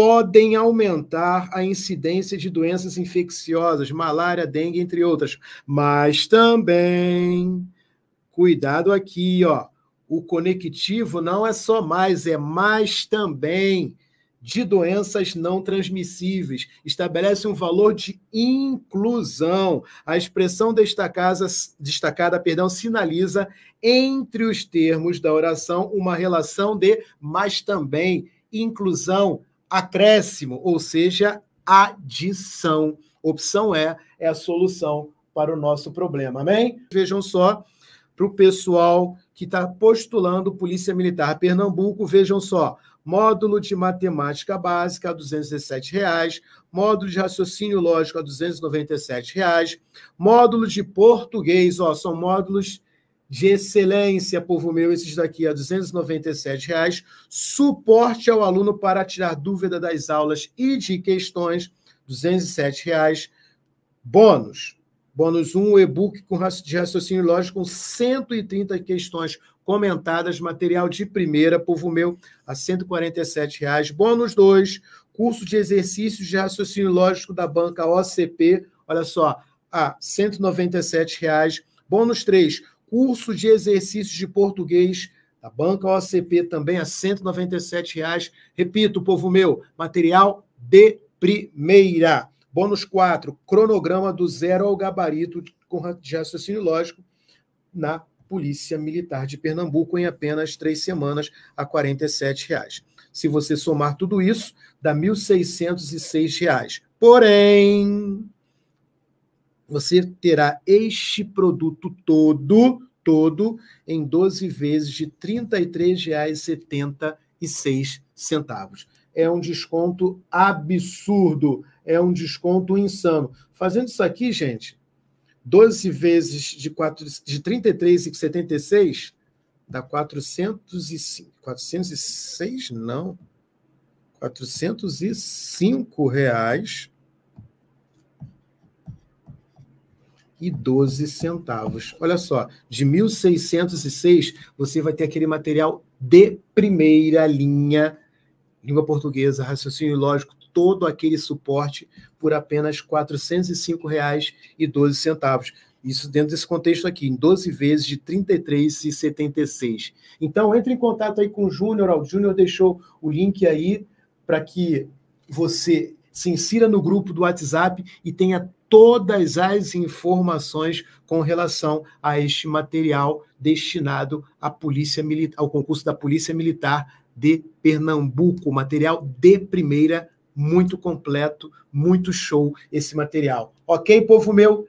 podem aumentar a incidência de doenças infecciosas, malária, dengue, entre outras. Mas também, cuidado aqui, ó. O conectivo não é só mais, é mais também de doenças não transmissíveis. Estabelece um valor de inclusão. A expressão destacada, destacada perdão, sinaliza entre os termos da oração uma relação de mas também, inclusão, acréscimo, ou seja, adição. Opção E é a solução para o nosso problema. Amém? Vejam só, para o pessoal que está postulando Polícia Militar Pernambuco, vejam só módulo de matemática básica a 217 reais, módulo de raciocínio lógico a 297 reais, módulo de português, ó, são módulos de excelência, povo meu, esses daqui a 297 reais, suporte ao aluno para tirar dúvida das aulas e de questões, 207 reais, bônus, Bônus 1, e-book de raciocínio lógico com 130 questões comentadas, material de primeira, povo meu, a 147 reais. Bônus 2, curso de exercícios de raciocínio lógico da banca OCP, olha só, a 197 reais. Bônus 3, curso de exercícios de português da banca OCP também a 197 reais. Repito, povo meu, material de primeira. Bônus 4, cronograma do zero ao gabarito de raciocínio lógico na Polícia Militar de Pernambuco em apenas três semanas a 47 reais. Se você somar tudo isso, dá 1.606 reais. Porém, você terá este produto todo, todo, em 12 vezes de R$ 33,76 é um desconto absurdo, é um desconto insano. Fazendo isso aqui, gente, 12 vezes de, 4, de 33,76 dá 405, 406, não, 405 reais e 12 centavos. Olha só, de 1.606 você vai ter aquele material de primeira linha língua portuguesa, raciocínio lógico, todo aquele suporte por apenas R$ 405,12. Isso dentro desse contexto aqui, em 12 vezes de R$ 33,76. Então, entre em contato aí com o Júnior. O Júnior deixou o link aí para que você se insira no grupo do WhatsApp e tenha todas as informações com relação a este material destinado à polícia militar, ao concurso da Polícia Militar de Pernambuco, material de primeira, muito completo, muito show esse material. Ok, povo meu?